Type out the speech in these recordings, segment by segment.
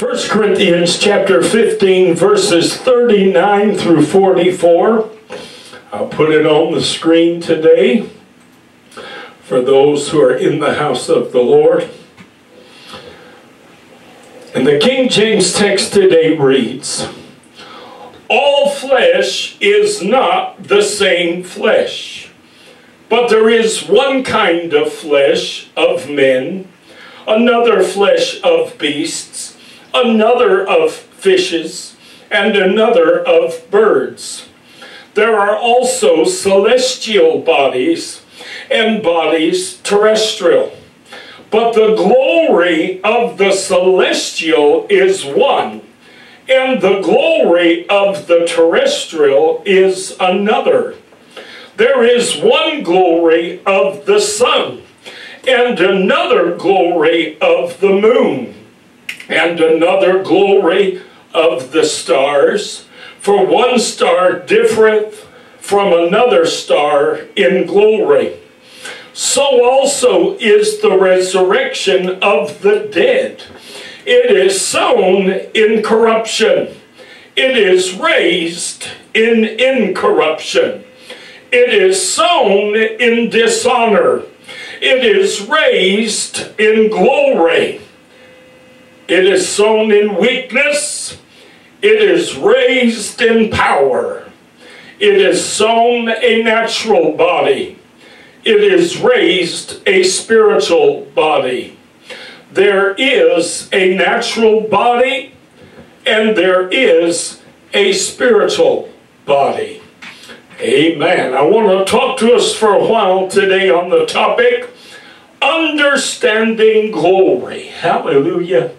1 Corinthians chapter 15 verses 39 through 44. I'll put it on the screen today for those who are in the house of the Lord. And the King James text today reads, All flesh is not the same flesh, but there is one kind of flesh of men, another flesh of beasts, another of fishes, and another of birds. There are also celestial bodies and bodies terrestrial. But the glory of the celestial is one, and the glory of the terrestrial is another. There is one glory of the sun, and another glory of the moon and another glory of the stars. For one star differeth from another star in glory. So also is the resurrection of the dead. It is sown in corruption. It is raised in incorruption. It is sown in dishonor. It is raised in glory. It is sown in weakness. It is raised in power. It is sown a natural body. It is raised a spiritual body. There is a natural body and there is a spiritual body. Amen. I want to talk to us for a while today on the topic understanding glory. Hallelujah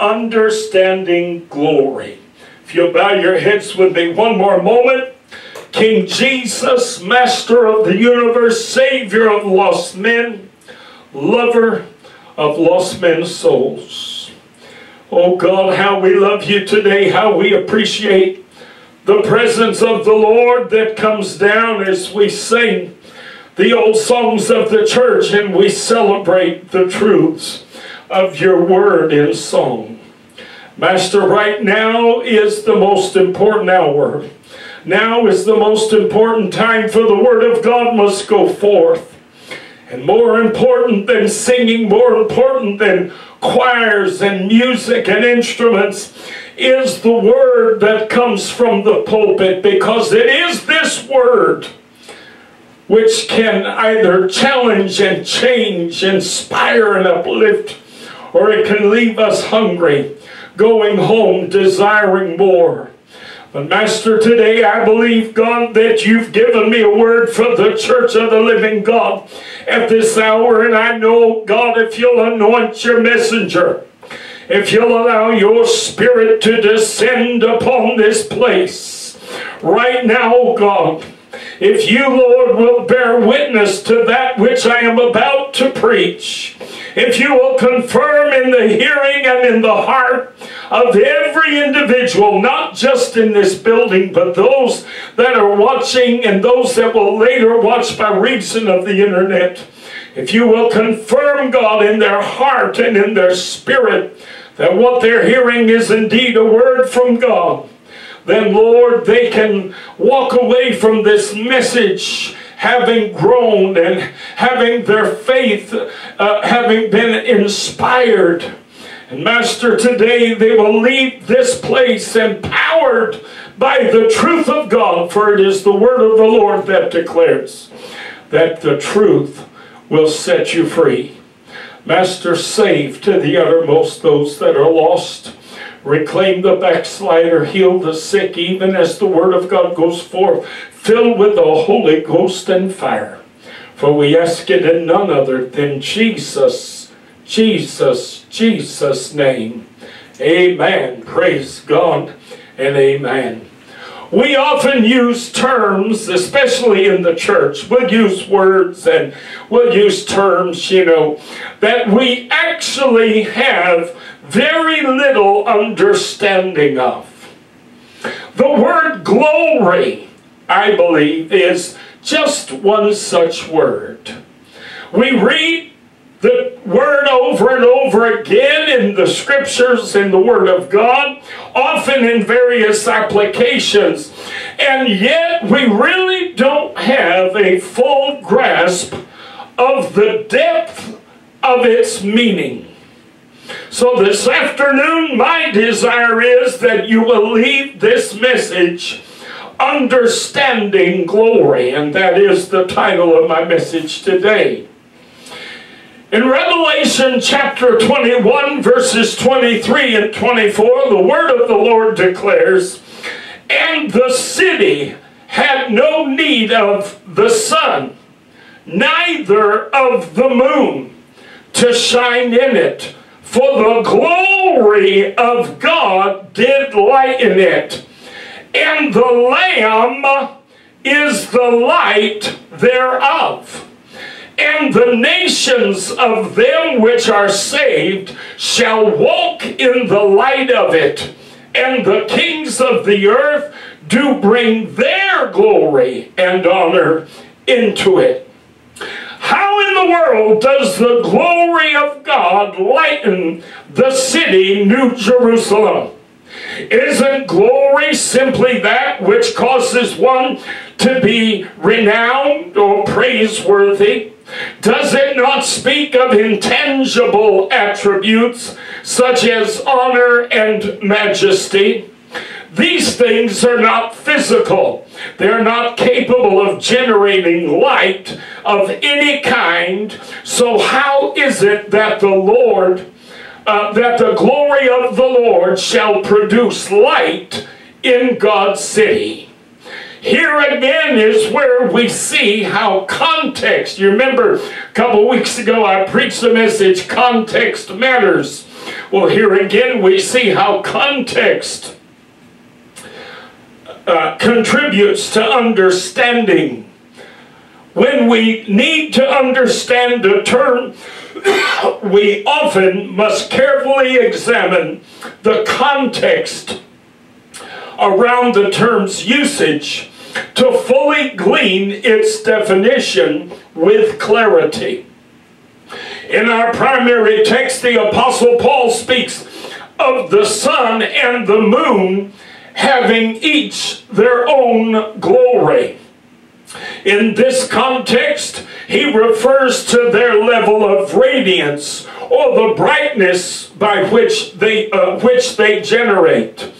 understanding glory. If you'll bow your heads with me one more moment. King Jesus, Master of the universe, Savior of lost men, lover of lost men's souls. Oh God, how we love you today, how we appreciate the presence of the Lord that comes down as we sing the old songs of the church and we celebrate the truths of your word in song. Master, right now is the most important hour. Now is the most important time for the word of God must go forth. And more important than singing, more important than choirs and music and instruments is the word that comes from the pulpit because it is this word which can either challenge and change, inspire and uplift or it can leave us hungry, going home desiring more. But Master, today I believe, God, that you've given me a word from the church of the living God at this hour. And I know, God, if you'll anoint your messenger, if you'll allow your spirit to descend upon this place right now, God, if you, Lord, will bear witness to that which I am about to preach, if you will confirm in the hearing and in the heart of every individual, not just in this building, but those that are watching and those that will later watch by reason of the internet, if you will confirm, God, in their heart and in their spirit that what they're hearing is indeed a word from God, then, Lord, they can walk away from this message having grown and having their faith uh, having been inspired. And Master, today they will leave this place empowered by the truth of God, for it is the word of the Lord that declares that the truth will set you free. Master, save to the uttermost those that are lost. Reclaim the backslider, heal the sick, even as the word of God goes forth filled with the Holy Ghost and fire. For we ask it in none other than Jesus, Jesus, Jesus' name. Amen. Praise God and amen. We often use terms, especially in the church. We'll use words and we'll use terms, you know, that we actually have very little understanding of. The word glory I believe, is just one such word. We read the word over and over again in the scriptures in the word of God, often in various applications. And yet we really don't have a full grasp of the depth of its meaning. So this afternoon, my desire is that you will leave this message understanding glory, and that is the title of my message today. In Revelation chapter 21, verses 23 and 24, the word of the Lord declares, And the city had no need of the sun, neither of the moon to shine in it, for the glory of God did lighten it, and the Lamb is the light thereof. And the nations of them which are saved shall walk in the light of it, and the kings of the earth do bring their glory and honor into it. How in the world does the glory of God lighten the city, New Jerusalem? Isn't glory simply that which causes one to be renowned or praiseworthy? Does it not speak of intangible attributes such as honor and majesty? These things are not physical. They're not capable of generating light of any kind. So how is it that the Lord, uh, that the glory of the Lord shall produce light in God's city? Here again is where we see how context, you remember a couple weeks ago I preached the message, context matters. Well, here again we see how context uh, contributes to understanding. When we need to understand a term, we often must carefully examine the context around the term's usage to fully glean its definition with clarity. In our primary text, the Apostle Paul speaks of the sun and the moon having each their own glory. In this context, he refers to their level of radiance or the brightness by which they, uh, which they generate.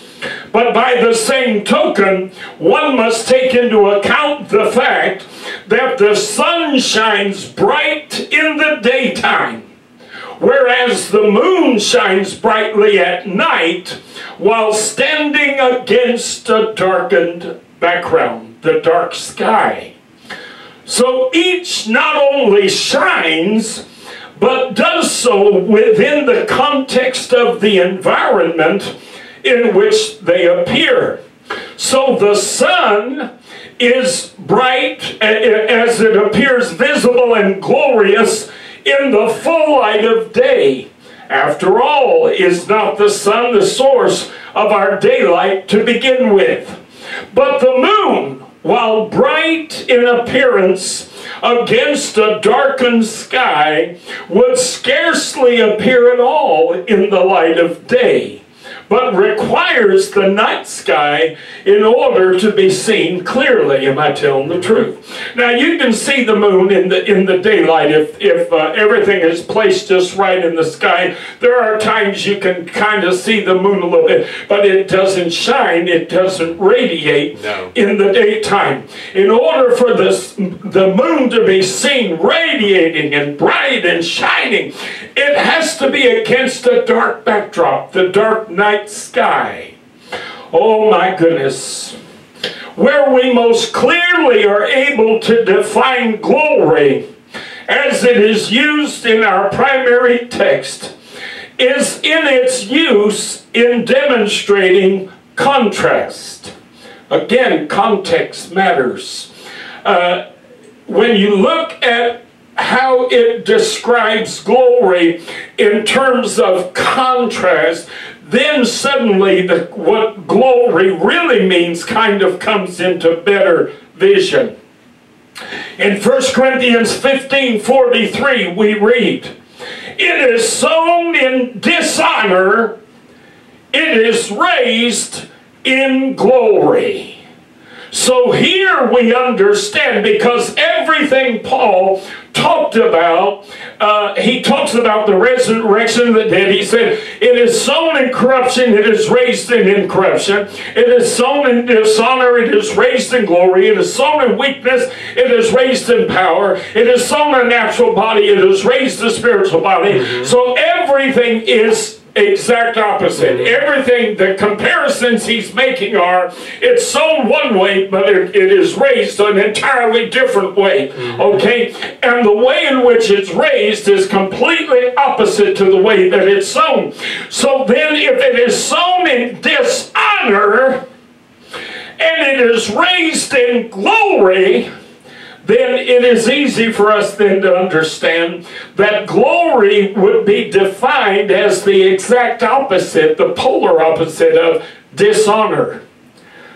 But by the same token, one must take into account the fact that the sun shines bright in the daytime, whereas the moon shines brightly at night while standing against a darkened background, the dark sky. So each not only shines, but does so within the context of the environment in which they appear. So the sun is bright eh, eh, as it appears visible and glorious in the full light of day. After all, is not the sun the source of our daylight to begin with? But the moon, while bright in appearance against a darkened sky, would scarcely appear at all in the light of day but requires the night sky in order to be seen clearly. Am I telling the truth? Now you can see the moon in the in the daylight if if uh, everything is placed just right in the sky. There are times you can kind of see the moon a little bit, but it doesn't shine. It doesn't radiate no. in the daytime. In order for this the moon to be seen radiating and bright and shining, it has to be against a dark backdrop, the dark night night sky. Oh my goodness. Where we most clearly are able to define glory as it is used in our primary text is in its use in demonstrating contrast. Again, context matters. Uh, when you look at how it describes glory in terms of contrast, then suddenly the, what glory really means kind of comes into better vision. In 1 Corinthians 15 43, we read, it is sown in dishonor, it is raised in glory. So here we understand because everything Paul talked about, uh, he talks about the resurrection of the dead. He said, It is sown in corruption, it is raised in incorruption. It is sown in dishonor, it is raised in glory. It is sown in weakness, it is raised in power. It is sown a natural body, it is raised a spiritual body. Mm-hmm. So everything is exact opposite. Everything, the comparisons he's making are, it's sown one way, but it, it is raised an entirely different way. Mm-hmm. Okay? And the way in which it's raised is completely opposite to the way that it's sown. So then, if it is sown in dishonor, and it is raised in glory, then it is easy for us then to understand that glory would be defined as the exact opposite, the polar opposite of dishonor.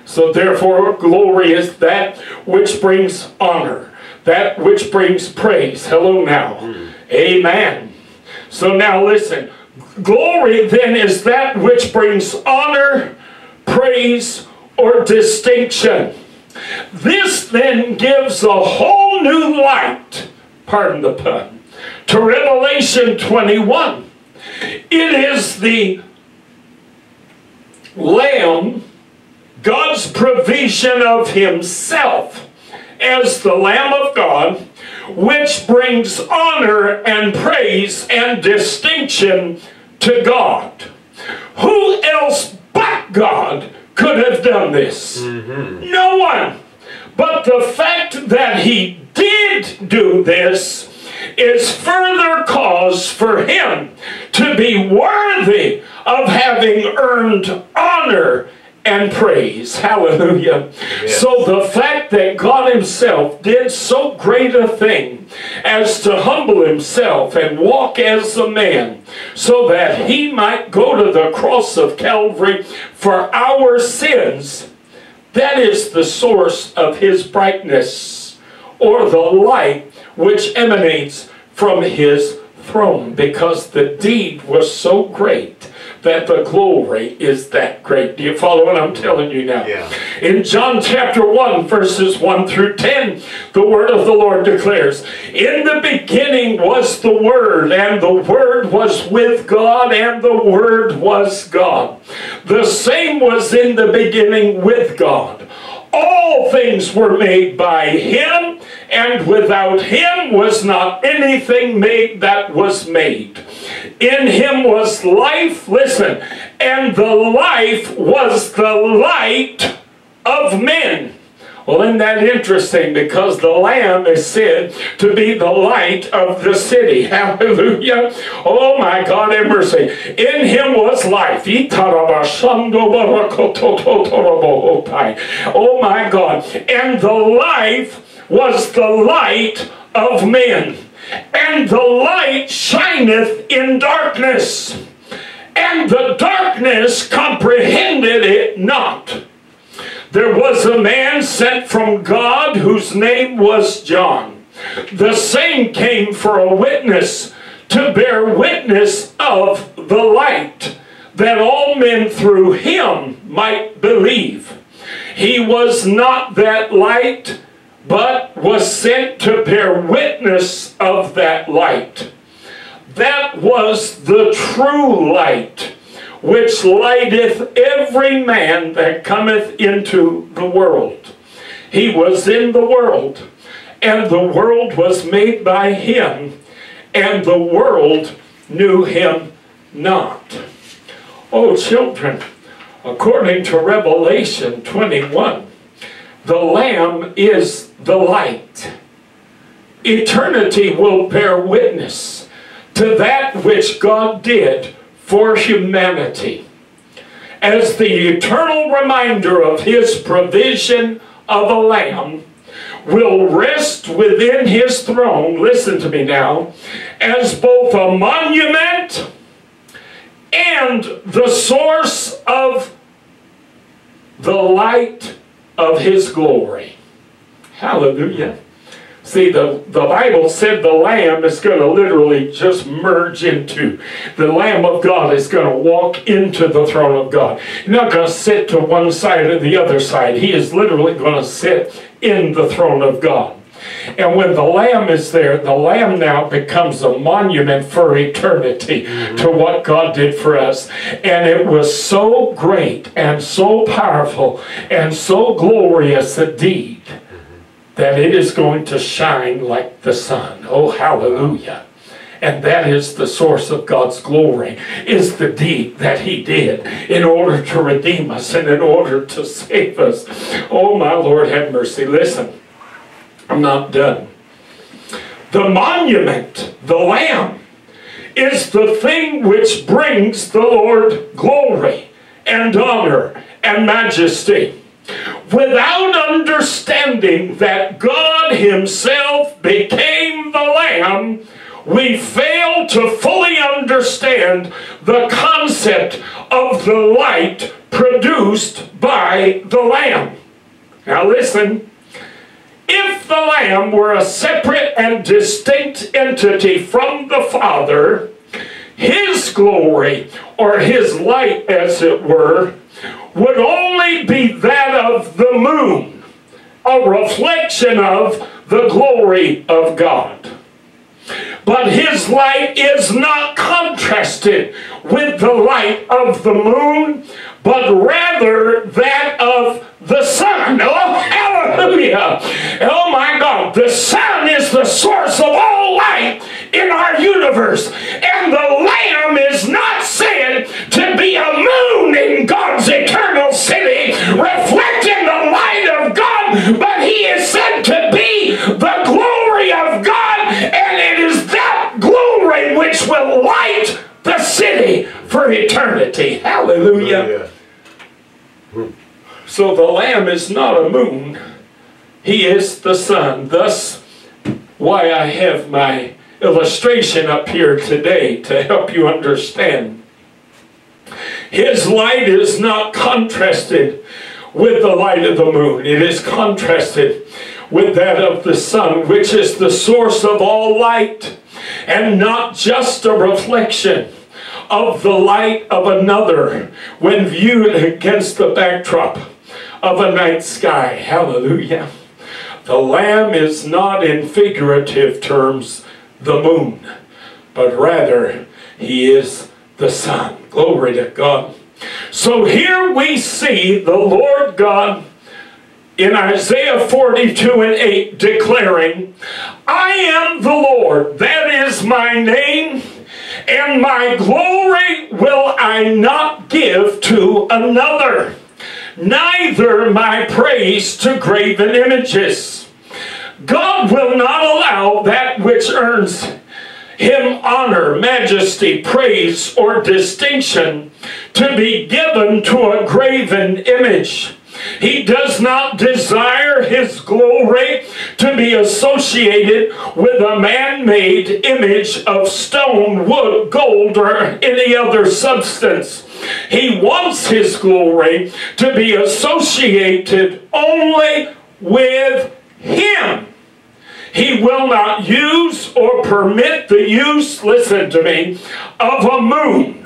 So therefore, glory is that which brings honor, that which brings praise. Hello now. Mm. Amen. So now listen. Glory then is that which brings honor, praise, or distinction. This then gives a whole new light, pardon the pun, to Revelation 21. It is the Lamb, God's provision of Himself as the Lamb of God, which brings honor and praise and distinction to God. Who else but God could have done this. Mm-hmm. No one. But the fact that he did do this is further cause for him to be worthy of having earned honor and praise. Hallelujah. Yes. So the fact that God Himself did so great a thing as to humble Himself and walk as a man so that He might go to the cross of Calvary for our sins, that is the source of His brightness or the light which emanates from His throne because the deed was so great that the glory is that great. Do you follow what I'm telling you now? Yeah. In John chapter 1, verses 1 through 10, the word of the Lord declares, In the beginning was the Word, and the Word was with God, and the Word was God. The same was in the beginning with God. All things were made by Him, and without Him was not anything made that was made. In him was life, listen, and the life was the light of men. Well, isn't that interesting? Because the Lamb is said to be the light of the city. Hallelujah. Oh my God, have mercy. In him was life. Oh my God. And the life was the light of men. And the light shineth in darkness, and the darkness comprehended it not. There was a man sent from God whose name was John. The same came for a witness to bear witness of the light, that all men through him might believe. He was not that light, but was sent to bear witness of that light. That was the true light, which lighteth every man that cometh into the world. He was in the world, and the world was made by him, and the world knew him not. Oh, children, according to Revelation 21, the Lamb is the light. Eternity will bear witness to that which God did for humanity as the eternal reminder of his provision of a lamb will rest within his throne, listen to me now, as both a monument and the source of the light of his glory. Hallelujah. See, the, the Bible said the Lamb is going to literally just merge into. The Lamb of God is going to walk into the throne of God. He's not going to sit to one side or the other side. He is literally going to sit in the throne of God. And when the Lamb is there, the Lamb now becomes a monument for eternity mm-hmm. to what God did for us. And it was so great and so powerful and so glorious a deed that it is going to shine like the sun. Oh, hallelujah. And that is the source of God's glory, is the deed that he did in order to redeem us and in order to save us. Oh, my Lord, have mercy. Listen, I'm not done. The monument, the lamb, is the thing which brings the Lord glory and honor and majesty. Without understanding that God Himself became the Lamb, we fail to fully understand the concept of the light produced by the Lamb. Now listen, if the Lamb were a separate and distinct entity from the Father, his glory, or his light as it were, would only be that of the moon, a reflection of the glory of God. But his light is not contrasted with the light of the moon, but rather that of the sun. Oh, hallelujah. Oh, my God. The sun is the source of all light in our universe. And the Lamb is not said to be a moon in God's eternal city, reflecting the light of God, but he is said to be the which will light the city for eternity. Hallelujah. So the Lamb is not a moon. He is the sun. Thus, why I have my illustration up here today to help you understand. His light is not contrasted with the light of the moon. It is contrasted with that of the sun, which is the source of all light, and not just a reflection of the light of another when viewed against the backdrop of a night sky. Hallelujah. The Lamb is not in figurative terms the moon, but rather he is the sun. Glory to God. So here we see the Lord God in Isaiah 42 and 8 declaring, I am the Lord, that is my name, and my glory will I not give to another neither my praise to graven images. God will not allow that which earns him honor, majesty, praise, or distinction to be given to a graven image. He does not desire his glory to be associated with a man-made image of stone, wood, gold, or any other substance. He wants his glory to be associated only with him. He will not use or permit the use, listen to me, of a moon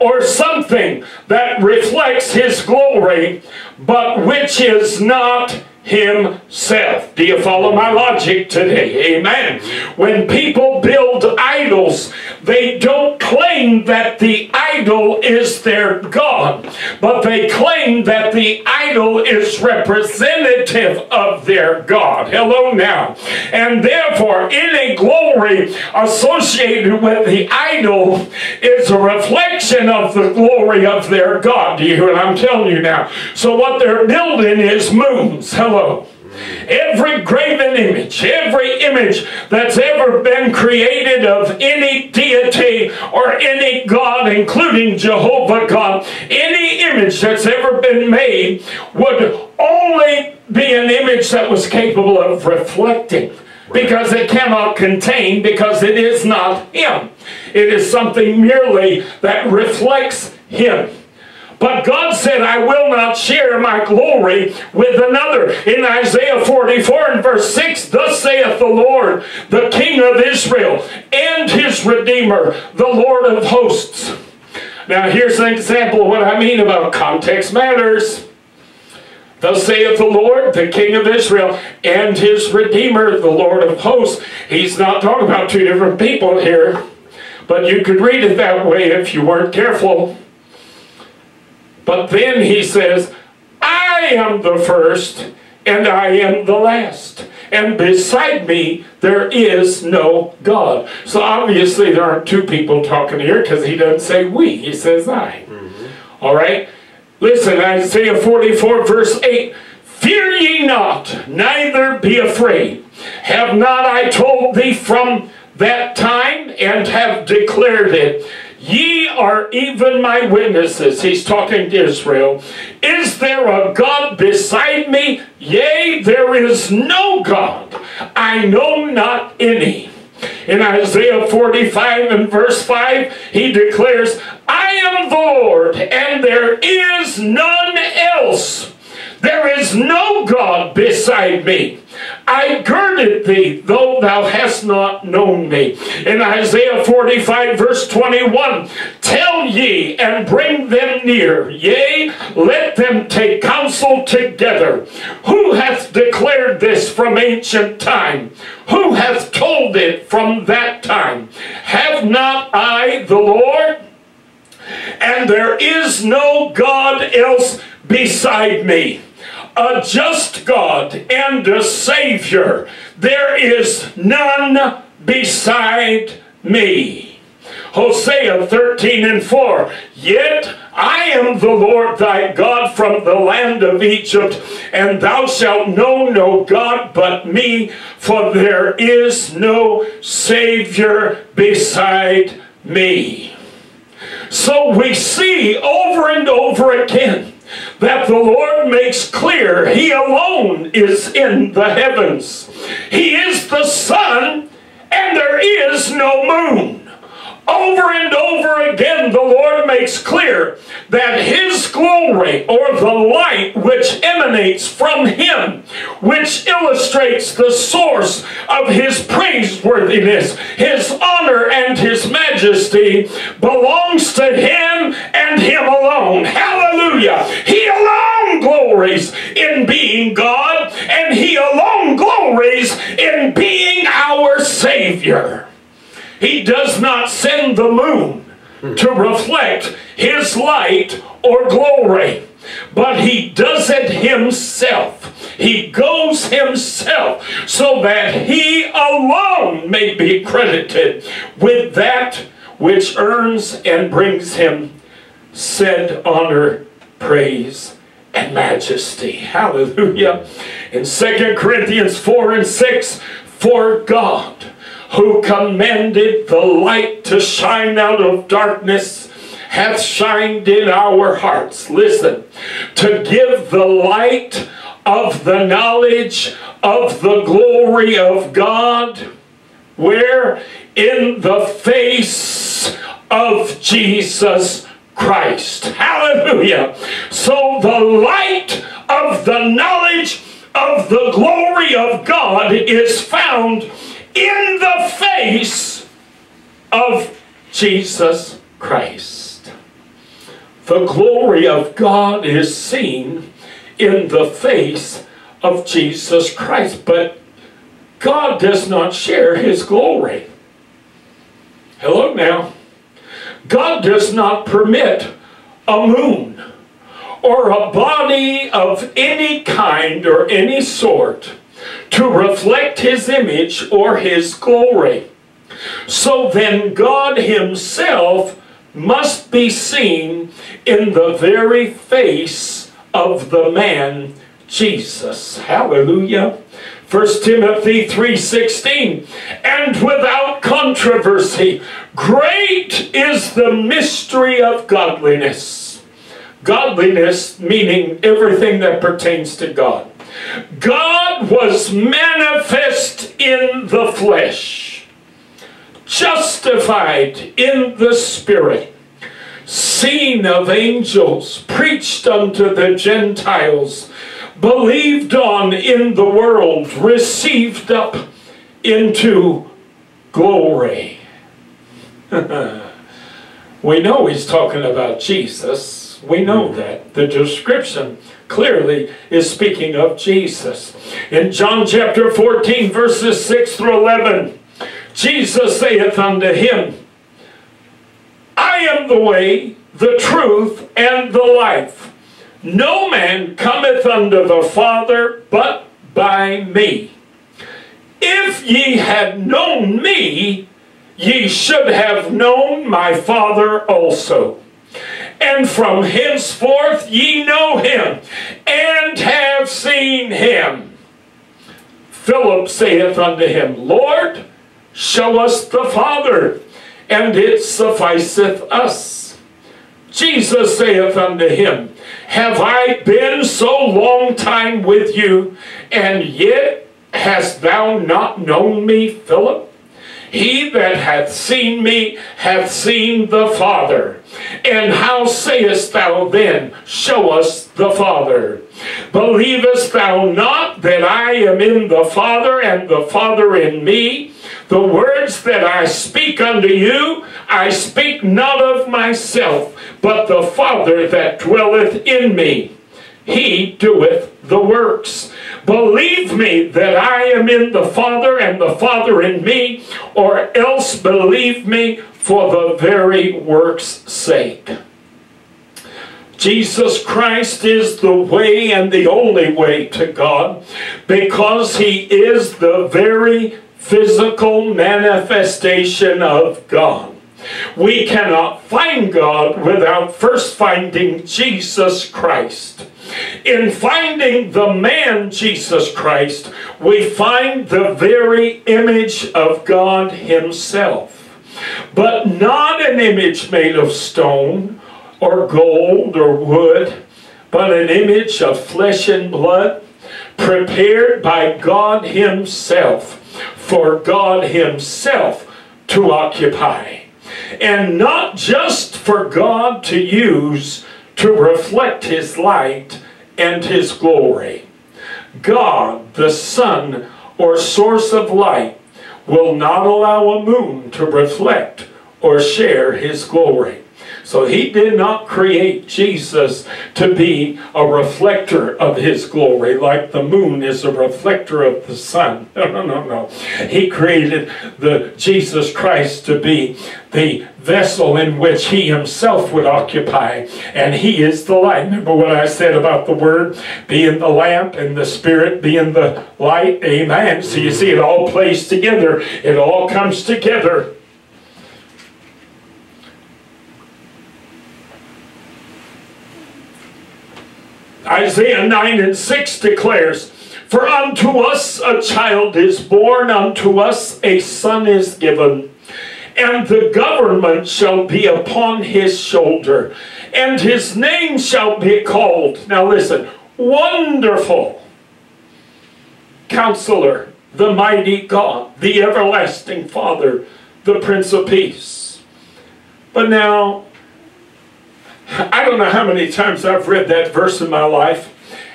or something that reflects his glory, but which is not himself. Do you follow my logic today? Amen. When people build idols, they don't claim that the idol is their God, but they claim that the idol is representative of their God. Hello now. And therefore, any glory associated with the idol is a reflection of the glory of their God. Do you hear what I'm telling you now? So what they're building is moons. Hello Hello. Every graven image, every image that's ever been created of any deity or any God, including Jehovah God, any image that's ever been made would only be an image that was capable of reflecting because it cannot contain, because it is not Him. It is something merely that reflects Him. But God said, I will not share my glory with another. In Isaiah 44 and verse 6, Thus saith the Lord, the King of Israel, and his Redeemer, the Lord of hosts. Now here's an example of what I mean about context matters. Thus saith the Lord, the King of Israel, and his Redeemer, the Lord of hosts. He's not talking about two different people here, but you could read it that way if you weren't careful. But then he says, I am the first, and I am the last. And beside me, there is no God. So obviously, there aren't two people talking here because he doesn't say we, he says I. Mm-hmm. All right? Listen, Isaiah 44, verse 8 Fear ye not, neither be afraid. Have not I told thee from that time and have declared it? Ye are even my witnesses. He's talking to Israel. Is there a God beside me? Yea, there is no God. I know not any. In Isaiah 45 and verse 5, he declares, I am the Lord, and there is none else. There is no God beside me. I girded thee, though thou hast not known me. In Isaiah 45, verse 21, Tell ye and bring them near, yea, let them take counsel together. Who hath declared this from ancient time? Who hath told it from that time? Have not I the Lord? And there is no God else beside me a just God and a Savior. There is none beside me. Hosea 13 and 4. Yet I am the Lord thy God from the land of Egypt, and thou shalt know no God but me, for there is no Savior beside me. So we see over and over again that the Lord makes clear He alone is in the heavens. He is the sun, and there is no moon. Over and over again, the Lord makes clear that His glory, or the light which emanates from Him, which illustrates the source of His praiseworthiness, His honor, and His majesty, belongs to Him and Him alone. Hallelujah! Being God, and He alone glories in being our Savior. He does not send the moon to reflect his light or glory, but he does it himself. He goes himself so that he alone may be credited with that which earns and brings him said honor, praise, and majesty. Hallelujah. In 2 Corinthians 4 and 6, for God who commanded the light to shine out of darkness hath shined in our hearts. Listen, to give the light of the knowledge of the glory of God, where? In the face of Jesus Christ. Hallelujah. So the light of the knowledge of the glory of God is found in the face of Jesus Christ. The glory of God is seen in the face of Jesus Christ, but God does not share his glory. Hello now. God does not permit a moon or a body of any kind or any sort to reflect his image or his glory. So then God himself must be seen in the very face of the man Jesus. Hallelujah. 1 Timothy 3:16 and without controversy great is the mystery of godliness. Godliness meaning everything that pertains to God. God was manifest in the flesh, justified in the spirit, seen of angels, preached unto the Gentiles, believed on in the world, received up into glory. we know he's talking about Jesus. We know hmm. that. The description clearly is speaking of Jesus. In John chapter 14, verses 6 through 11, Jesus saith unto him, I am the way, the truth, and the life. No man cometh unto the Father but by me. If ye had known me, ye should have known my Father also. And from henceforth ye know him, and have seen him. Philip saith unto him, Lord, show us the Father, and it sufficeth us. Jesus saith unto him, Have I been so long time with you, and yet hast thou not known me, Philip? He that hath seen me hath seen the Father. And how sayest thou then, Show us the Father? Believest thou not that I am in the Father, and the Father in me? The words that I speak unto you, I speak not of myself, but the Father that dwelleth in me. He doeth the works. Believe me that I am in the Father and the Father in me, or else believe me for the very work's sake. Jesus Christ is the way and the only way to God because he is the very physical manifestation of God. We cannot find God without first finding Jesus Christ. In finding the man Jesus Christ, we find the very image of God himself. But not an image made of stone or gold or wood, but an image of flesh and blood prepared by God himself for God himself to occupy. And not just for God to use to reflect his light and his glory. God, the sun or source of light, will not allow a moon to reflect or share his glory. So he did not create Jesus to be a reflector of his glory like the moon is a reflector of the sun. No, no, no, no. He created the Jesus Christ to be the vessel in which he himself would occupy. And he is the light. Remember what I said about the word being the lamp and the spirit being the light? Amen. So you see it all plays together. It all comes together. Isaiah 9 and 6 declares, For unto us a child is born, unto us a son is given, and the government shall be upon his shoulder, and his name shall be called, now listen, Wonderful, Counselor, the Mighty God, the Everlasting Father, the Prince of Peace. But now, I don't know how many times I've read that verse in my life,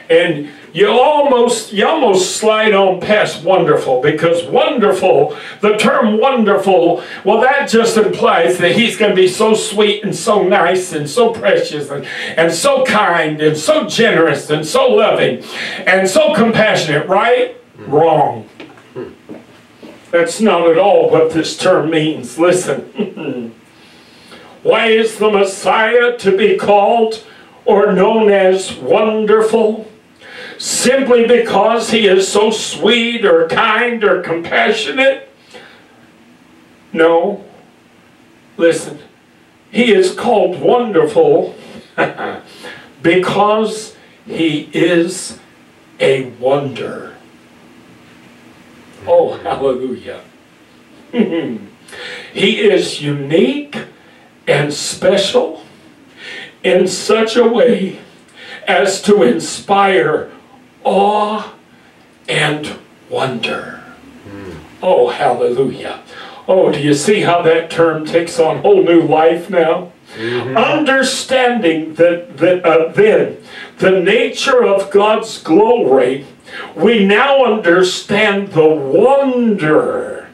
and you almost you almost slide on past wonderful because wonderful the term wonderful well that just implies that he's going to be so sweet and so nice and so precious and, and so kind and so generous and so loving and so compassionate right? Wrong. That's not at all what this term means. Listen Why is the Messiah to be called or known as wonderful? Simply because he is so sweet or kind or compassionate? No. Listen, he is called wonderful because he is a wonder. Oh, hallelujah. he is unique and special in such a way as to inspire awe and wonder. Mm. Oh, hallelujah. Oh, do you see how that term takes on a whole new life now? Mm-hmm. Understanding that, that uh, then the nature of God's glory, we now understand the wonder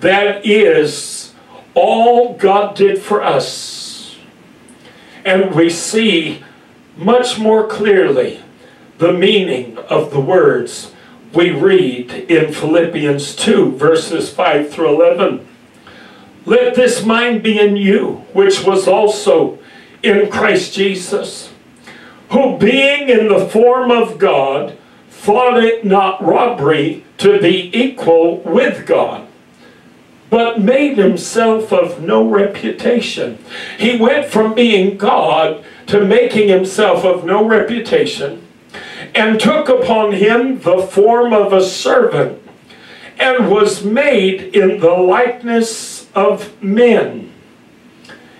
that is all God did for us. And we see much more clearly the meaning of the words we read in Philippians 2, verses 5 through 11. Let this mind be in you, which was also in Christ Jesus, who being in the form of God, thought it not robbery to be equal with God, but made himself of no reputation. He went from being God to making himself of no reputation and took upon him the form of a servant, and was made in the likeness of men.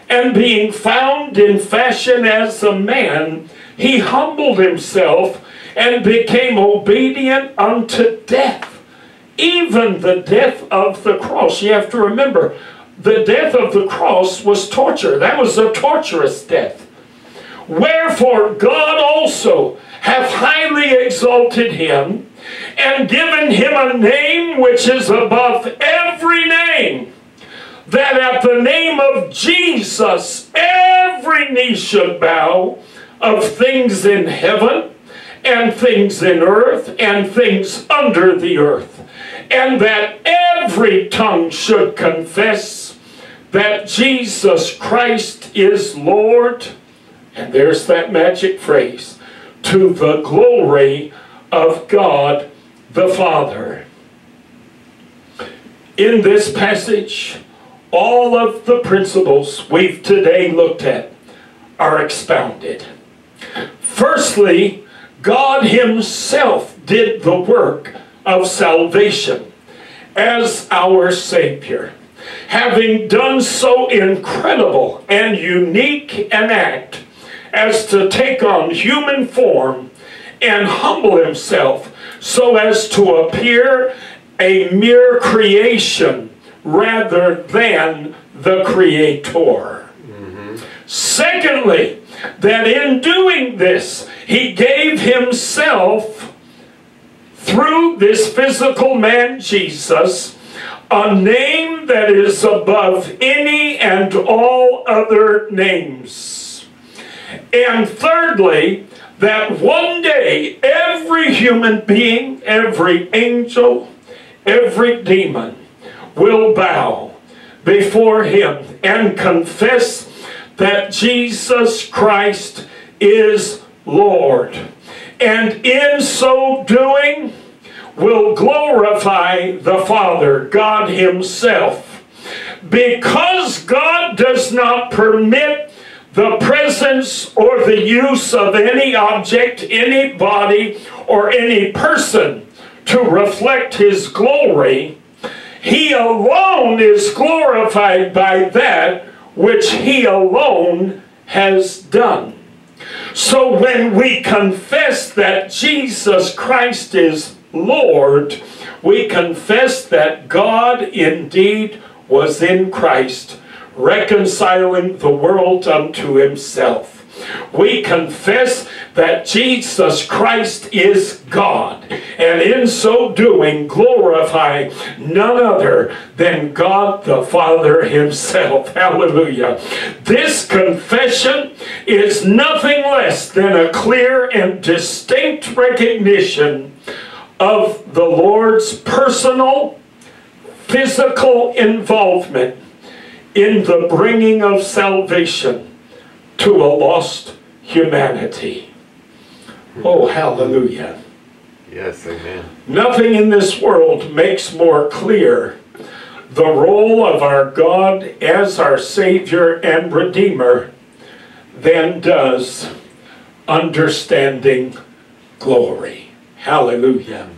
And being found in fashion as a man, he humbled himself and became obedient unto death, even the death of the cross. You have to remember, the death of the cross was torture. That was a torturous death. Wherefore God also hath highly exalted him and given him a name which is above every name, that at the name of Jesus every knee should bow of things in heaven and things in earth and things under the earth, and that every tongue should confess that Jesus Christ is Lord. And there's that magic phrase to the glory of God the Father. In this passage, all of the principles we've today looked at are expounded. Firstly, God Himself did the work of salvation as our Savior. Having done so incredible and unique an act as to take on human form and humble himself so as to appear a mere creation rather than the creator. Secondly, that in doing this, he gave himself through this physical man Jesus a name that is above any and all other names. And thirdly, that one day every human being, every angel, every demon will bow before him and confess that Jesus Christ is Lord. And in so doing, will glorify the Father, God Himself. Because God does not permit the presence or the use of any object, any body, or any person to reflect his glory, he alone is glorified by that which he alone has done. So when we confess that Jesus Christ is Lord, we confess that God indeed was in Christ reconciling the world unto himself. We confess that Jesus Christ is God, and in so doing glorify none other than God the Father himself. Hallelujah. This confession is nothing less than a clear and distinct recognition of the Lord's personal, physical involvement in the bringing of salvation to a lost humanity. Oh, hallelujah. Yes, amen. Nothing in this world makes more clear the role of our God as our Savior and Redeemer than does understanding glory. Hallelujah.